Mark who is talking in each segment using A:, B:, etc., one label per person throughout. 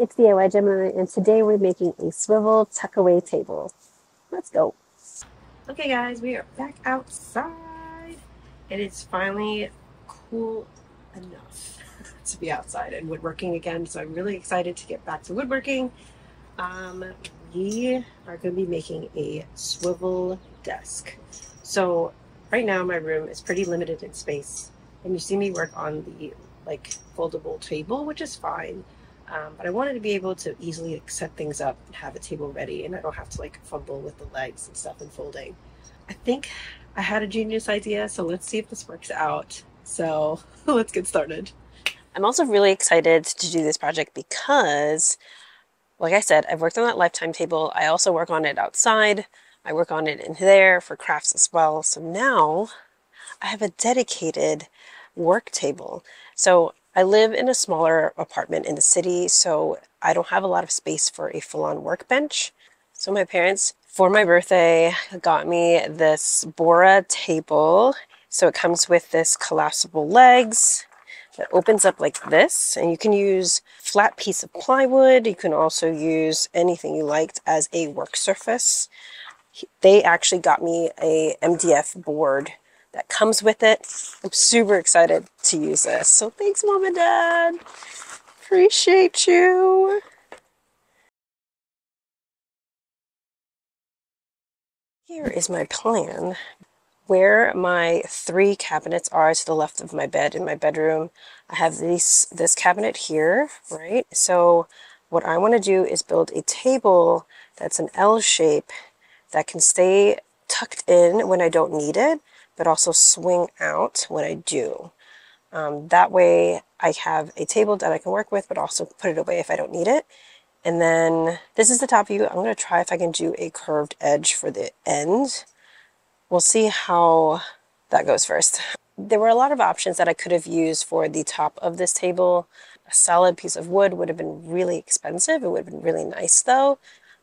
A: it's DIY Gemini, and today we're making a swivel tuckaway table. Let's go.
B: Okay guys, we are back outside and it's finally cool enough to be outside and woodworking again. So I'm really excited to get back to woodworking. Um, we are going to be making a swivel desk. So right now my room is pretty limited in space and you see me work on the like foldable table, which is fine. Um, but I wanted to be able to easily set things up and have a table ready and I don't have to like fumble with the legs and stuff and folding. I think I had a genius idea, so let's see if this works out. So let's get started. I'm also really excited to do this project because, like I said, I've worked on that lifetime table. I also work on it outside. I work on it in there for crafts as well. So now I have a dedicated work table. So I live in a smaller apartment in the city, so I don't have a lot of space for a full-on workbench. So my parents, for my birthday, got me this Bora table. So it comes with this collapsible legs that opens up like this, and you can use flat piece of plywood. You can also use anything you liked as a work surface. They actually got me a MDF board that comes with it. I'm super excited to use this. So thanks, Mom and Dad. Appreciate you. Here is my plan. Where my three cabinets are to the left of my bed in my bedroom, I have these this cabinet here, right? So what I want to do is build a table that's an L shape that can stay tucked in when I don't need it, but also swing out when I do. Um, that way I have a table that I can work with, but also put it away if I don't need it. And then this is the top view. I'm going to try if I can do a curved edge for the end. We'll see how that goes first. There were a lot of options that I could have used for the top of this table. A solid piece of wood would have been really expensive. It would have been really nice though.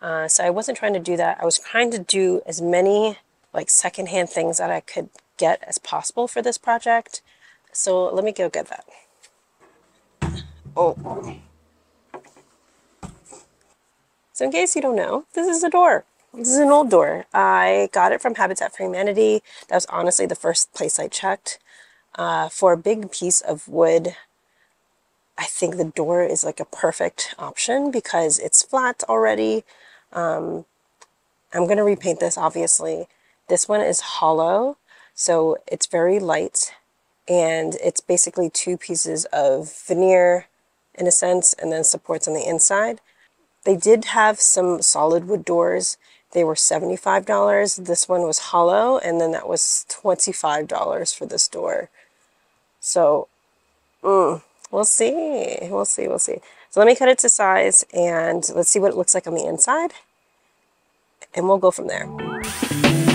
B: Uh, so I wasn't trying to do that. I was trying to do as many like secondhand things that I could get as possible for this project. So let me go get that. Oh. So in case you don't know, this is a door. This is an old door. I got it from Habitat for Humanity. That was honestly the first place I checked. Uh, for a big piece of wood, I think the door is like a perfect option because it's flat already. Um, I'm going to repaint this obviously. This one is hollow, so it's very light and it's basically two pieces of veneer in a sense and then supports on the inside. They did have some solid wood doors. They were $75. This one was hollow and then that was $25 for this door. So, mm, we'll see. We'll see. We'll see. So let me cut it to size and let's see what it looks like on the inside. And we'll go from there.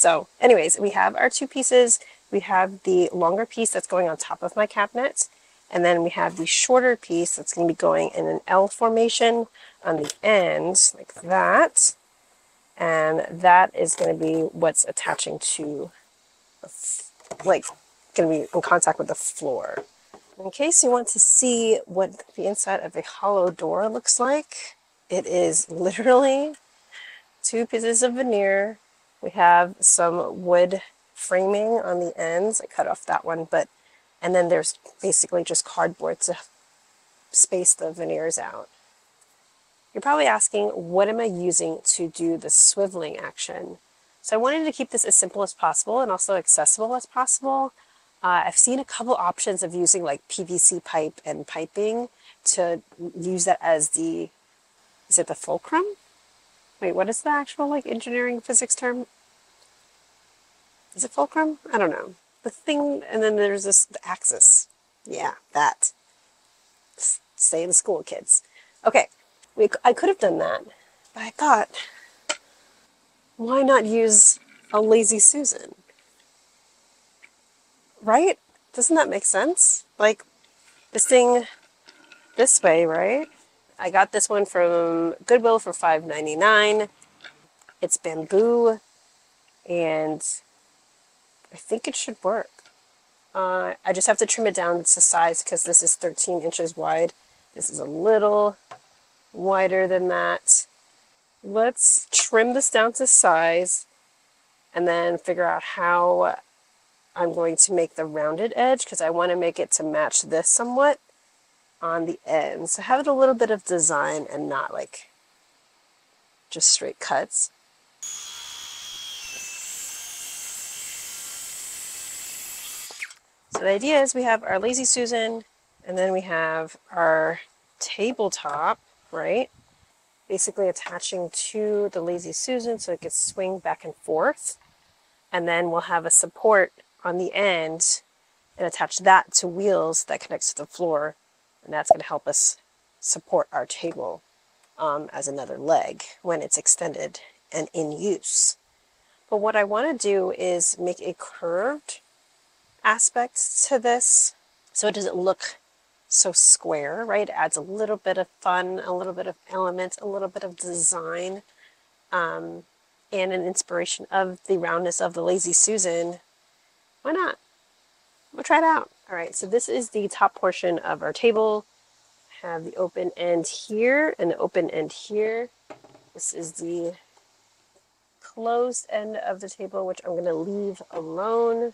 B: So anyways, we have our two pieces. We have the longer piece that's going on top of my cabinet. And then we have the shorter piece that's going to be going in an L formation on the end, like that. And that is going to be what's attaching to, like, going to be in contact with the floor. In case you want to see what the inside of a hollow door looks like, it is literally two pieces of veneer we have some wood framing on the ends. I cut off that one, but and then there's basically just cardboard to space the veneers out. You're probably asking, what am I using to do the swiveling action? So I wanted to keep this as simple as possible and also accessible as possible. Uh, I've seen a couple options of using like PVC pipe and piping to use that as the, is it the fulcrum? Wait, what is the actual like engineering physics term? Is it fulcrum? I don't know. The thing, and then there's this the axis. Yeah, that. Stay in school, kids. Okay, we, I could have done that, but I thought, why not use a lazy Susan? Right? Doesn't that make sense? Like, this thing this way, right?
A: I got this one from Goodwill for $5.99. It's bamboo and I think it should work. Uh, I just have to trim it down to size because this is 13 inches wide. This is a little wider than that. Let's trim this down to size and then figure out how I'm going to make the rounded edge because I want to make it to match this somewhat on the end. So have it a little bit of design and not like just straight cuts. So the idea is we have our Lazy Susan and then we have our tabletop, right? Basically attaching to the Lazy Susan so it can swing back and forth. And then we'll have a support on the end and attach that to wheels that connects to the floor. And that's going to help us support our table um, as another leg when it's extended and in use. But what I want to do is make a curved aspect to this so it doesn't look so square, right? It adds a little bit of fun, a little bit of element, a little bit of design, um, and an inspiration of the roundness of the Lazy Susan. Why not? We'll try it out. All right, so this is the top portion of our table. Have the open end here and the open end here. This is the closed end of the table, which I'm going to leave alone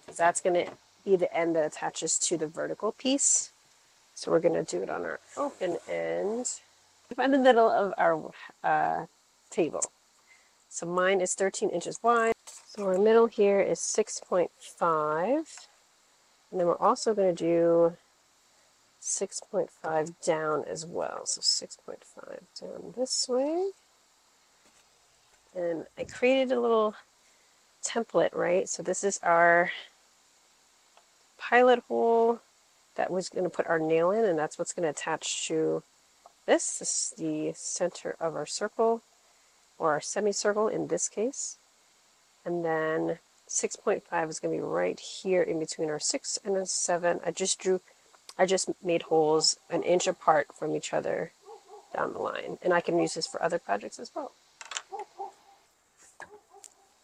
A: because that's going to be the end that attaches to the vertical piece. So we're going to do it on our open end, Find the middle of our uh, table. So mine is 13 inches wide. So our middle here is 6.5. And then we're also going to do 6.5 down as well. So 6.5 down this way. And I created a little template, right? So this is our pilot hole that was going to put our nail in, and that's what's going to attach to this. This is the center of our circle, or our semicircle in this case. And then 6.5 is going to be right here in between our 6 and a 7. I just drew, I just made holes an inch apart from each other down the line. And I can use this for other projects as well. I'm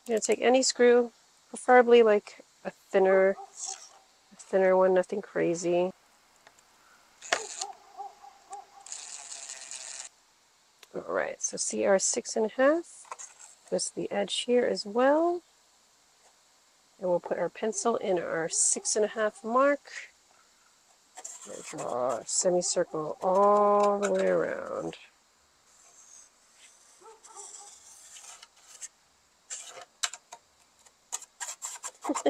A: going to take any screw, preferably like a thinner a thinner one, nothing crazy. All right, so see our six and a half. Twist the edge here as well. And we'll put our pencil in our six and a half mark. And draw a semicircle all the way around.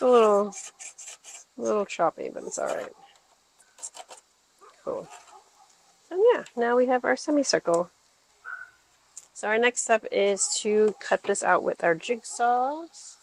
A: a little, a little choppy, but it's all right. Cool. And yeah, now we have our semicircle. So our next step is to cut this out with our jigsaws.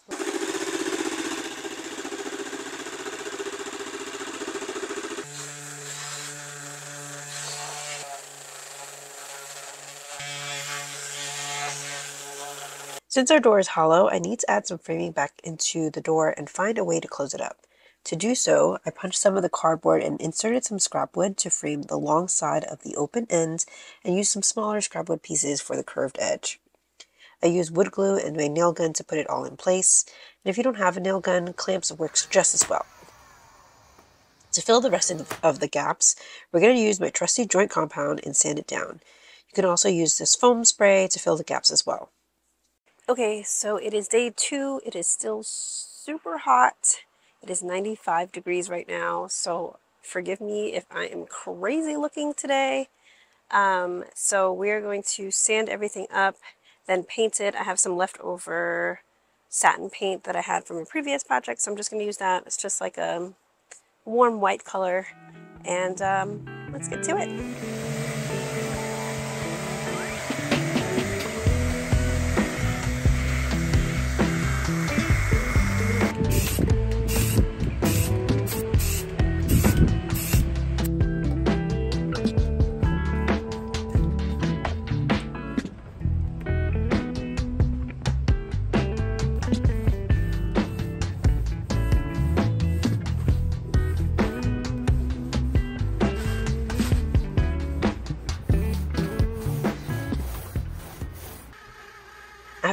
A: Since our door is hollow, I need to add some framing back into the door and find a way to close it up. To do so, I punched some of the cardboard and inserted some scrap wood to frame the long side of the open end and used some smaller scrap wood pieces for the curved edge. I used wood glue and my nail gun to put it all in place, and if you don't have a nail gun, clamps works just as well. To fill the rest of the gaps, we're going to use my trusty joint compound and sand it down. You can also use this foam spray to fill the gaps as well. Okay, so it is day two. It is still super hot. It is 95 degrees right now, so forgive me if I am crazy looking today. Um, so we are going to sand everything up, then paint it. I have some leftover satin paint that I had from a previous project, so I'm just going to use that. It's just like a warm white color, and um, let's get to it.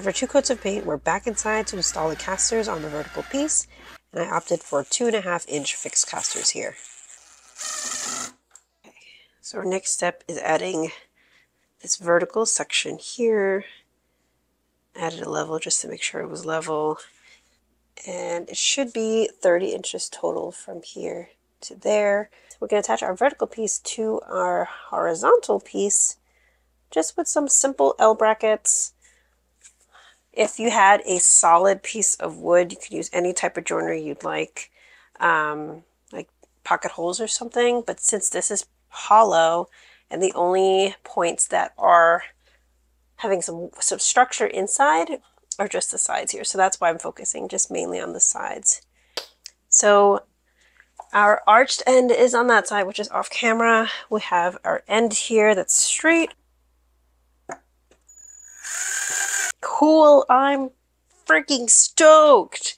A: After two coats of paint, we're back inside to install the casters on the vertical piece, and I opted for two and a half inch fixed casters here. Okay. So our next step is adding this vertical section here. Added a level just to make sure it was level. And it should be 30 inches total from here to there. We're going to attach our vertical piece to our horizontal piece just with some simple L brackets. If you had a solid piece of wood, you could use any type of joinery you'd like, um, like pocket holes or something. But since this is hollow and the only points that are having some, some structure inside are just the sides here. So that's why I'm focusing just mainly on the sides. So our arched end is on that side, which is off camera. We have our end here that's straight. Cool, I'm freaking stoked.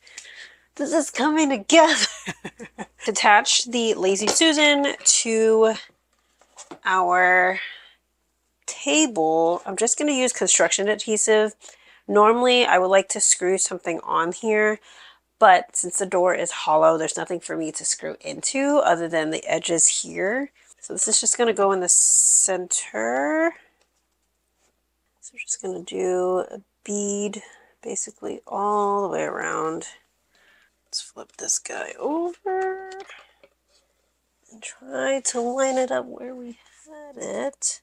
A: This is coming together. Attach the Lazy Susan to our table. I'm just going to use construction adhesive. Normally, I would like to screw something on here, but since the door is hollow, there's nothing for me to screw into other than the edges here. So this is just going to go in the center. So we're just going to do a bead basically all the way around. Let's flip this guy over and try to line it up where we had it.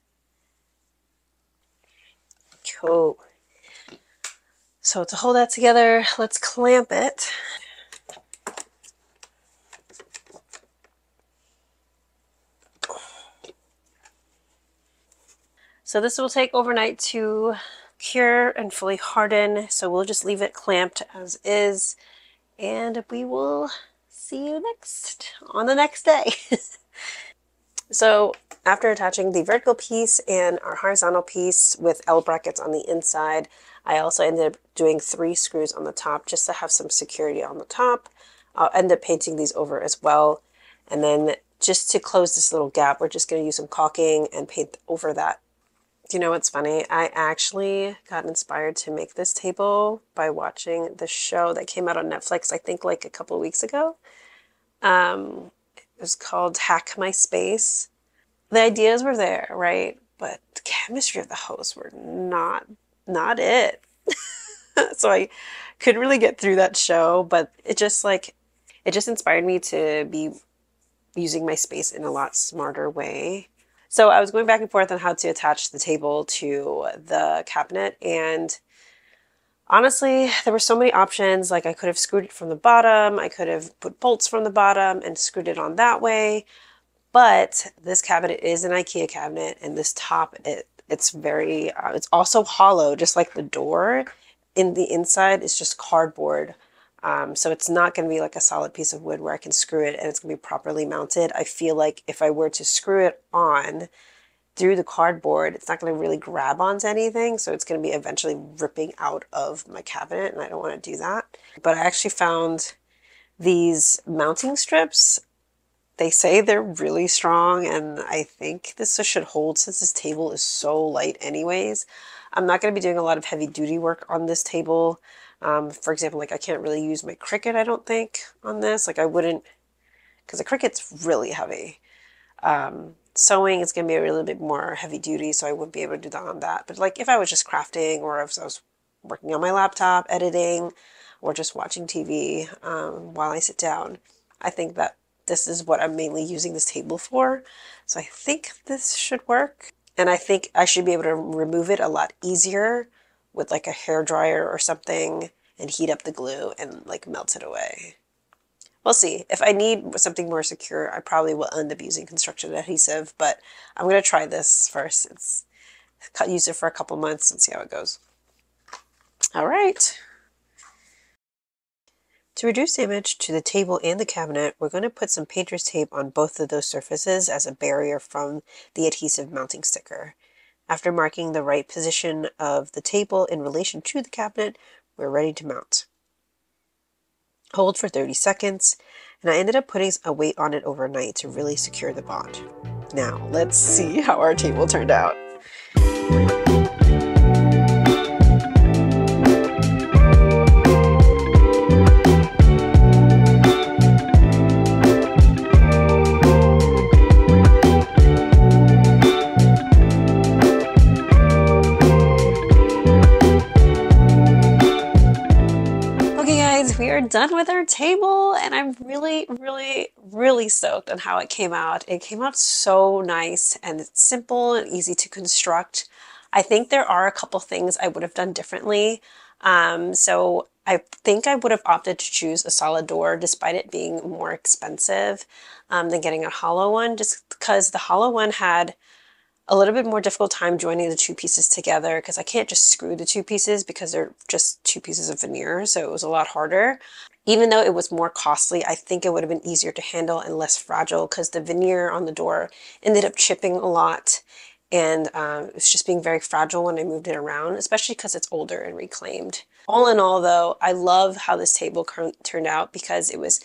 A: Cool. So to hold that together, let's clamp it. So this will take overnight to cure and fully harden. So we'll just leave it clamped as is and we will see you next on the next day. so after attaching the vertical piece and our horizontal piece with L brackets on the inside, I also ended up doing three screws on the top just to have some security on the top. I'll end up painting these over as well. And then just to close this little gap, we're just going to use some caulking and paint over that. You know what's funny? I actually got inspired to make this table by watching the show that came out on Netflix, I think like a couple weeks ago. Um, it was called Hack My Space. The ideas were there, right? But the chemistry of the hosts were not not it. so I couldn't really get through that show, but it just like it just inspired me to be using my space in a lot smarter way. So I was going back and forth on how to attach the table to the cabinet and honestly, there were so many options. Like I could have screwed it from the bottom, I could have put bolts from the bottom and screwed it on that way. But this cabinet is an IKEA cabinet and this top it it's very, uh, it's also hollow, just like the door. In the inside is just cardboard. Um, so it's not going to be like a solid piece of wood where I can screw it and it's going to be properly mounted. I feel like if I were to screw it on through the cardboard, it's not going to really grab onto anything. So it's going to be eventually ripping out of my cabinet and I don't want to do that. But I actually found these mounting strips they say they're really strong, and I think this should hold since this table is so light anyways. I'm not going to be doing a lot of heavy duty work on this table. Um, for example, like I can't really use my Cricut, I don't think, on this. Like I wouldn't, because the Cricut's really heavy. Um, sewing is going to be a little bit more heavy duty, so I wouldn't be able to do that on that. But like if I was just crafting or if I was working on my laptop, editing, or just watching TV um, while I sit down, I think that this is what I'm mainly using this table for. So I think this should work. And I think I should be able to remove it a lot easier with like a hair dryer or something and heat up the glue and like melt it away. We'll see. If I need something more secure, I probably will end up using construction adhesive, but I'm going to try this first. It's use it for a couple months and see how it goes. All right. To reduce damage to the table and the cabinet, we're going to put some painter's tape on both of those surfaces as a barrier from the adhesive mounting sticker. After marking the right position of the table in relation to the cabinet, we're ready to mount. Hold for 30 seconds, and I ended up putting a weight on it overnight to really secure the bond. Now, let's see how our table turned out.
C: Done with our table and I'm really, really, really stoked on how it came out. It came out so nice and it's simple and easy to construct. I think there are a couple things I would have done differently. Um, so I think I would have opted to choose a solid door despite it being more expensive um, than getting a hollow one, just because the hollow one had a little bit more difficult time joining the two pieces together because I can't just screw the two pieces because they're just two pieces of veneer, so it was a lot harder. Even though it was more costly, I think it would have been easier to handle and less fragile because the veneer on the door ended up chipping a lot and um, it was just being very fragile when I moved it around, especially because it's older and reclaimed. All in all, though, I love how this table turned out because it was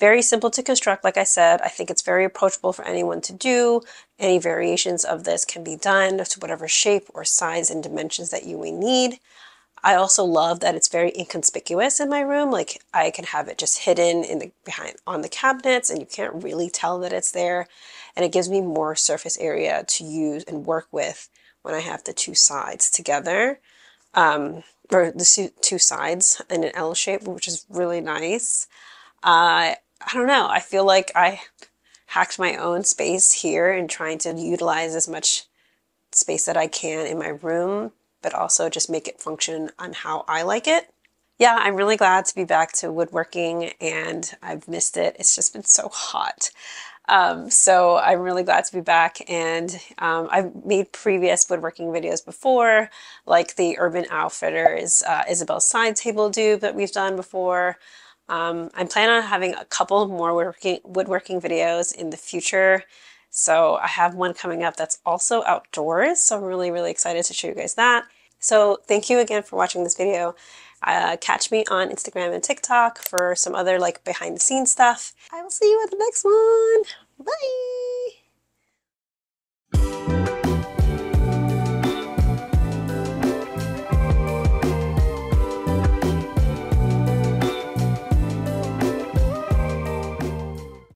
C: very simple to construct, like I said. I think it's very approachable for anyone to do. Any variations of this can be done to whatever shape or size and dimensions that you may need. I also love that it's very inconspicuous in my room. Like I can have it just hidden in the behind on the cabinets and you can't really tell that it's there. And it gives me more surface area to use and work with when I have the two sides together. Um, or the two sides in an L shape, which is really nice. Uh, I don't know. I feel like I hacked my own space here and trying to utilize as much space that I can in my room but also just make it function on how I like it. Yeah, I'm really glad to be back to woodworking and I've missed it. It's just been so hot. Um, so I'm really glad to be back and um, I've made previous woodworking videos before, like the Urban Outfitters uh, Isobel side table dupe that we've done before. Um, I'm planning on having a couple more woodworking, woodworking videos in the future. So I have one coming up that's also outdoors. So I'm really, really excited to show you guys that. So thank you again for watching this video. Uh, catch me on Instagram and TikTok for some other like behind the scenes stuff. I will see you at the next one. Bye!